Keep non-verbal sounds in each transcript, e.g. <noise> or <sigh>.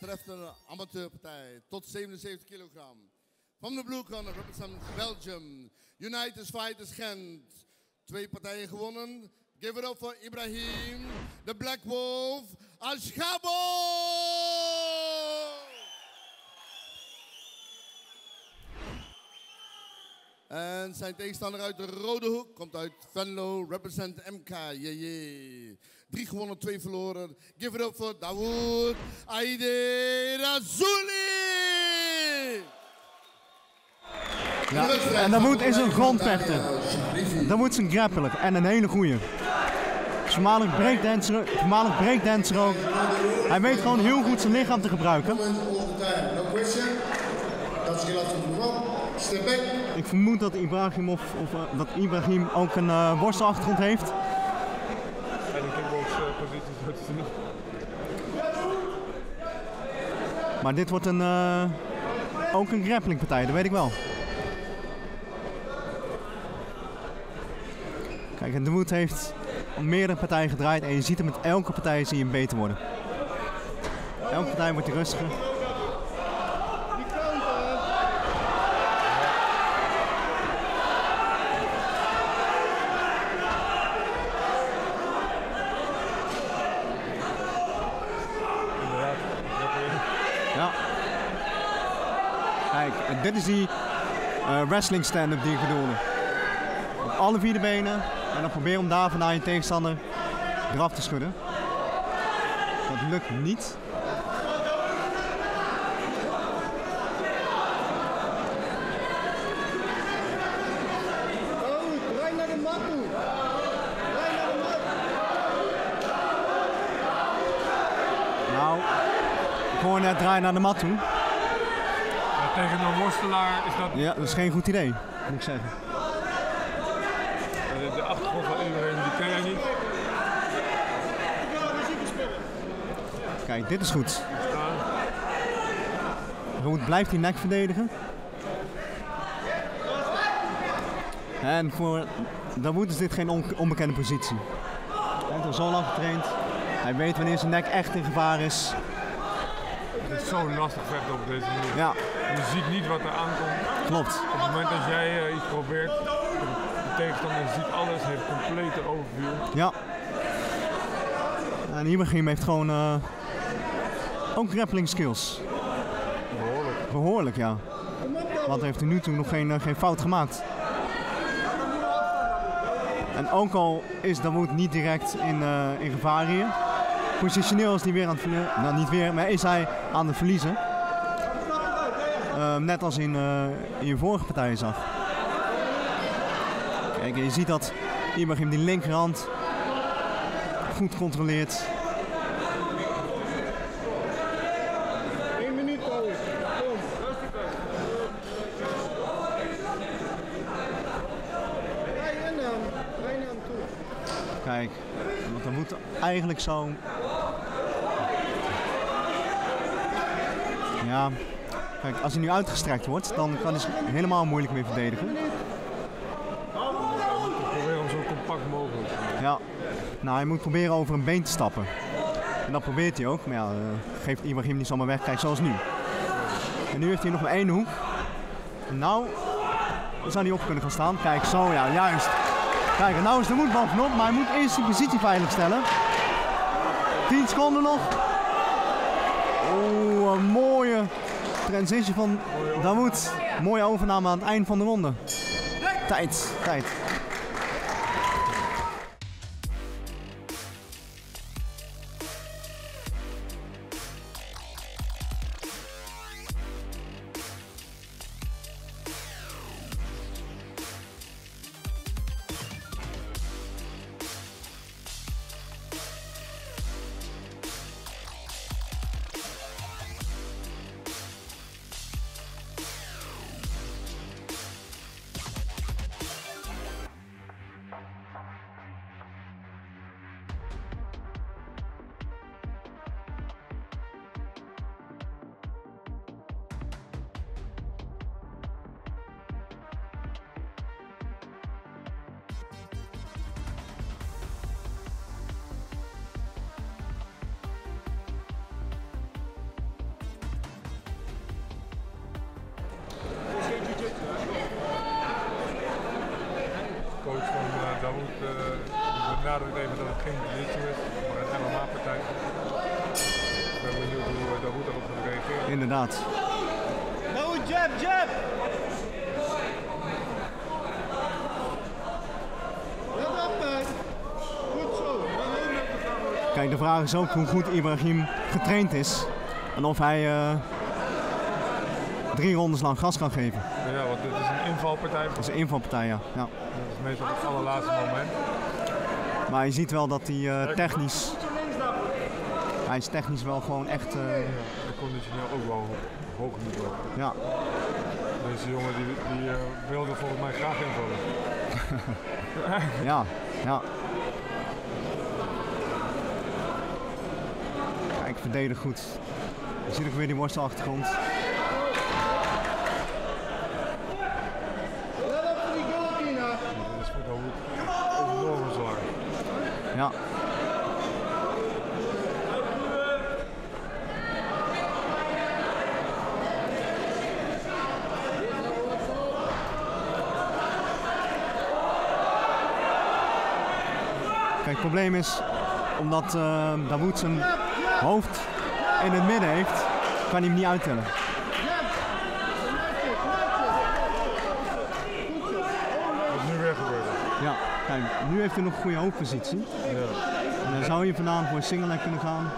betreft een amateurpartij tot 77 kilogram. From the blue corner represents Belgium. United Fighters Gent. Twee partijen gewonnen. Give it up for Ibrahim. The Black Wolf. Ashkabo! En zijn tegenstander uit de rode hoek komt uit Venlo, represent MK. Yeah. Drie gewonnen, twee verloren. Give it up for Dawood Aide Razuli! Ja. En moet is een grondvechter. Dat moet zijn grappelen. En een hele goeie. Voormalig breakdancer, voormalig breakdancer ook. Hij weet gewoon heel goed zijn lichaam te gebruiken. Ik vermoed dat Ibrahim, of, of uh, dat Ibrahim ook een uh, worstachtergrond heeft. En een kickbox-positie zo te zien. Maar dit wordt een, uh, ook een grapplingpartij, dat weet ik wel. Kijk, en de Wood heeft meerdere partijen gedraaid en je ziet hem met elke partij zie je hem beter worden. Elke partij wordt hij rustiger. Ja. Kijk, dit is die uh, wrestling stand-up die ik bedoelde. Op alle vier de benen en dan probeer om daar vandaan je tegenstander eraf te schudden. Dat lukt niet. Nou, hoor net draaien naar de mat toe. Tegen een worstelaar is dat Ja, dat is geen goed idee, moet ik zeggen. eh, de achtergrond van iedereen, die ken jij niet. Kijk, dit is goed. Rood blijft die nek verdedigen. En voor Dawood is dit geen on- onbekende positie. Hij heeft al zo lang getraind. Hij weet wanneer zijn nek echt in gevaar is. Het is zo lastig vechten op deze manier. Ja, Je ziet niet wat er aankomt. klopt. Op het moment dat jij eh, iets probeert, de tegenstander ziet alles, heeft complete overview. Ja. En Ibrahim heeft gewoon eh, ook grappling skills. Behoorlijk. Behoorlijk, ja. Want hij heeft er nu toe nog geen, eh, geen fout gemaakt. En ook al is Dawood niet direct in, in gevaar hier. Positioneel is hij weer aan het verliezen. Nou, niet weer, maar is hij aan het verliezen. Eh, net als in, eh, in je vorige partij zag. Kijk, je ziet dat Ibrahim die linkerhand goed controleert. Kijk, want dan moet eigenlijk zo. Ja, kijk, als hij nu uitgestrekt wordt, dan kan hij zich helemaal moeilijk meer verdedigen. Probeer hem zo compact mogelijk. Ja, nou, hij moet proberen over een been te stappen. En dat probeert hij ook, maar ja, eh, geeft Ibrahim niet zomaar weg. Kijk, zoals nu. En nu heeft hij nog maar één hoek. En nou zou hij op kunnen gaan staan. Kijk, zo ja, juist. Kijk, en nou is de moed bovenop, maar hij moet eerst die positie veilig stellen. 10 seconden nog. Oeh, een mooie transition van Dawood. Mooie overname aan het eind van de ronde. Tijd, tijd. Dawood uh, benadrukt even dat het geen jiu is, maar een MMA-partij. Ik ben benieuwd hoe uh, Dawood erop gaat reageren. Inderdaad. Dawood, jab, jab! Zo. Kijk, de vraag is ook hoe goed Ibrahim getraind is. En of hij uh, drie rondes lang gas kan geven. Ja, want dit is een invalpartij. Dat is een invalpartij, ja. ja. Dat is meestal het allerlaatste moment. Maar je ziet wel dat hij uh, technisch... Hij is technisch wel gewoon echt... Uh, ja, de conditioneel ook wel hoog niveau. Ja. Deze jongen die, die uh, wilde volgens mij graag invallen. <laughs> ja, ja. Kijk, verdedig goed. Je ziet ook weer die worstelachtergrond. Ja. Kijk, het probleem is, omdat uh, Dawood zijn hoofd in het midden heeft, kan hij hem niet uittellen. Wat is nu weer gebeurd? Ja, kijk, nu heeft hij nog een goede hoofdpositie. Ja. En dan zou je vandaan voor een single leg kunnen gaan.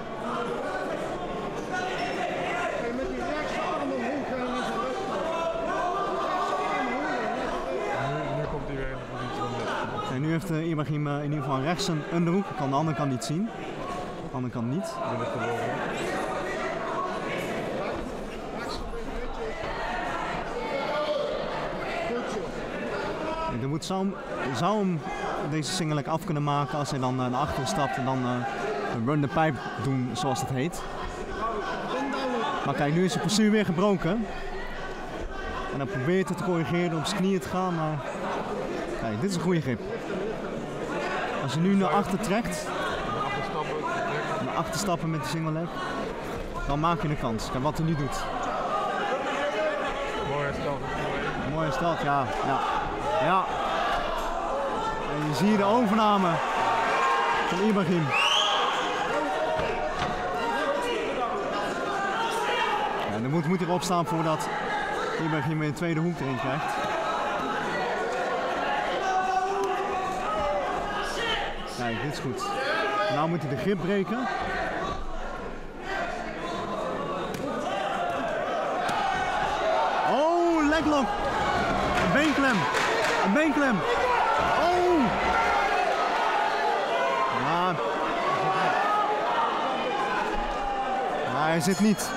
En nu heeft uh, Ibrahim uh, in ieder geval rechts een underhoek. Ik kan de andere kant niet zien. De andere kant niet. Moet zou, zou hem deze single af kunnen maken als hij dan uh, naar achteren stapt en dan een run the pipe doen zoals dat heet. Maar kijk, nu is de postuur weer gebroken. En dan probeert het te corrigeren om zijn knieën te gaan, maar kijk, dit is een goede grip. Als je nu naar achter trekt, naar achter stappen met de single leg, dan maak je een kans. Kijk wat hij nu doet. Mooi hersteld. Mooi hersteld, ja. ja. Ja. En je ziet de overname van Ibrahim. Ja, de moed moet erop staan voordat Ibrahim weer een tweede hoek erin krijgt. Kijk, dit is goed. Nou moet hij de grip breken. Oh, leglock! Een beenklem! Een beenklem! Ja. Hij zit niet.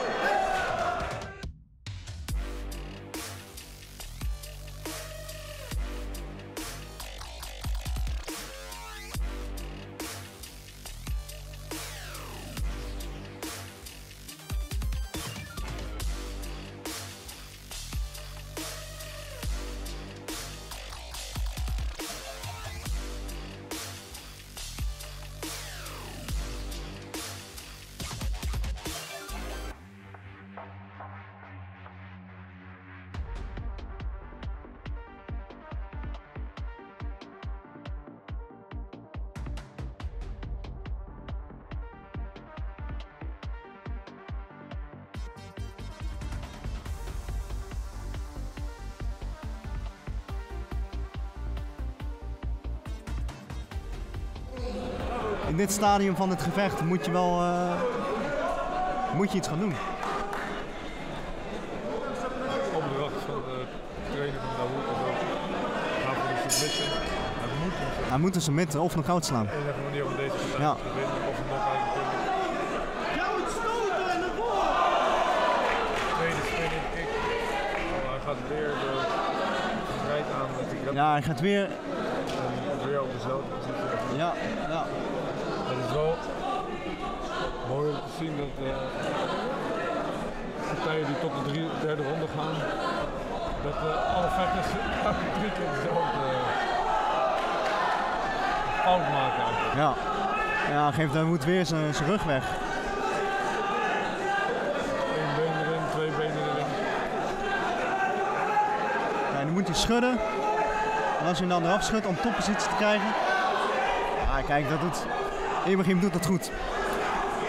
In dit stadium van het gevecht moet je wel uh, moet je iets gaan doen. Opdracht van de trainer van Dawood is ook gaan voor de submission. Hij moet hem Hij moet submitten of nog goud slaan. De enige manier om deze partij Ja. te winnen of hem nog tweede spinning kick. Oh, hij gaat weer de strijd aan met die grap Ja, hij gaat weer. en weer op dezelfde positie. Ja, ja. Wel mooi om te zien dat eh, partijen die tot de drie, derde ronde gaan, dat eh, alle vechters drie keer dezelfde fout maken. eigenlijk. Ja. Ja, geeft hij moet weer zijn rug weg. Eén been erin, twee benen erin. Ja, nu moet hij schudden. En als je hem dan eraf schudt om toppositie te krijgen. Ja, kijk, dat doet. Ibrahim doet dat goed.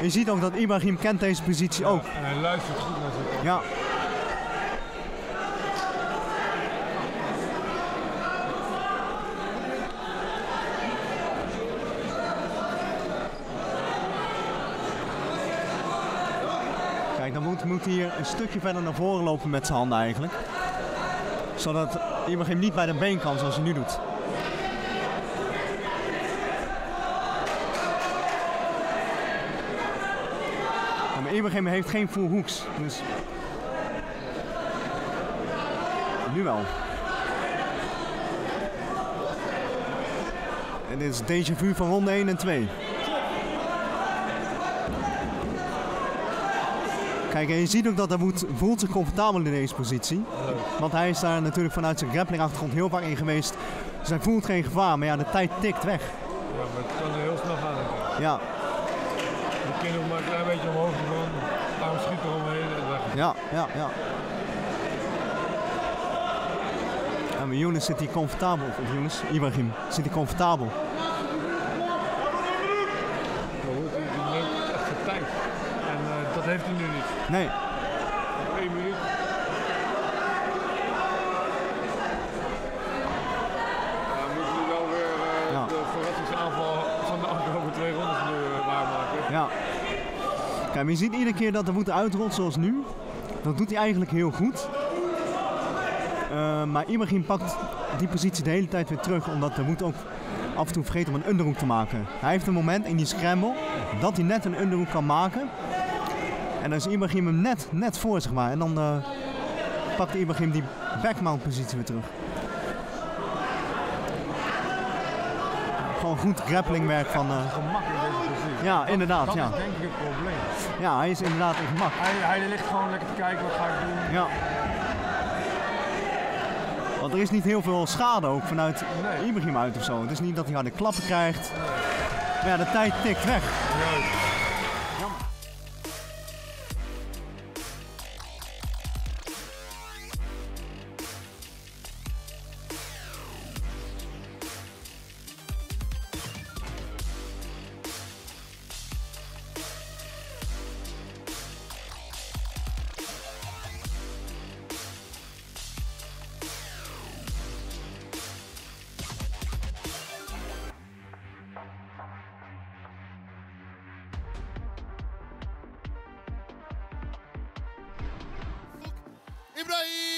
Je ziet ook dat Ibrahim kent deze positie ook. En hij luistert goed naar zijn Ja. Kijk, dan moet, moet hij hier een stukje verder naar voren lopen met zijn handen eigenlijk. Zodat Ibrahim niet bij de been kan zoals hij nu doet. Ibrahim heeft geen full hooks, dus... Nu wel. En dit is déjà vu van ronde 1 en 2. Kijk, en je ziet ook dat hij voelt, voelt zich comfortabel in deze positie. Want hij is daar natuurlijk vanuit zijn grappling achtergrond heel vaak in geweest. Dus hij voelt geen gevaar, maar ja, de tijd tikt weg. Ja, maar het kan er heel snel gaan. Ja, De kind ook maar een klein beetje omhoog gegaan. Daarom schiet er omheen en weg. ja, ja, ja. En bij Younes zit hij comfortabel, of Younes, Ibrahim, zit hij comfortabel. Maar goed, die neemt echt zijn tijd. En eh, dat heeft hij nu niet. Nee, minuut. Ja, we moeten nu wel weer eh, Ja. de verrassingsaanval van de afgelopen twee rondes nu eh, waarmaken. Ja. Maar je ziet iedere keer dat de voeten uitrolt zoals nu. Dat doet hij eigenlijk heel goed. Eh, maar Ibrahim pakt die positie de hele tijd weer terug, omdat de voet ook af en toe vergeet om een underhoek te maken. Hij heeft een moment in die scramble dat hij net een underhoek kan maken. En dan is Ibrahim hem net, net voor, zeg maar. En dan eh, pakt Ibrahim die backmount positie weer terug. Gewoon goed grapplingwerk van... eh, Gemak in deze positie. Ja, inderdaad. Dat Ja. is denk ik het probleem. ja, hij is inderdaad in gemak. Hij, hij ligt gewoon lekker te kijken wat ga ik doen. Ja. Want er is niet heel veel schade ook vanuit Nee. Ibrahim uit of zo. Het is niet dat hij harde klappen krijgt. Maar ja, de tijd tikt weg. Juist. Ibrahim,